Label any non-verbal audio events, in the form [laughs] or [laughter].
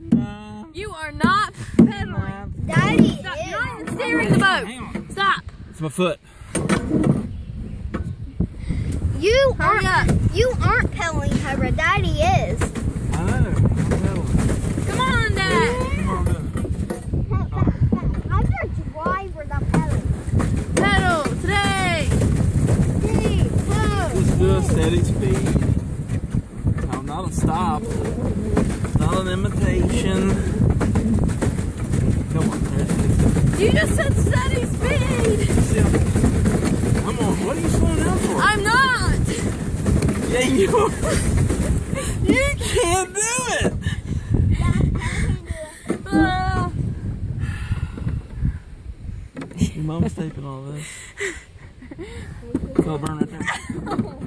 You are not pedaling. Daddy Stop. is. You're not steering the boat. Stop. It's my foot. You Hurry aren't. up. You aren't pedaling, Cobra. Daddy is. I know. Come on, Dad. Come on, go. I'm the driver, the pedal. Pedal today. Three, two. Just do a steady speed. No, not a stop. Not an imitation. Come on, there's You just said steady speed. Come on, what are you slowing down for? I'm not. Yeah, you [laughs] You can't do it! Uh, [laughs] Your mom's taping all this. Go burn it there.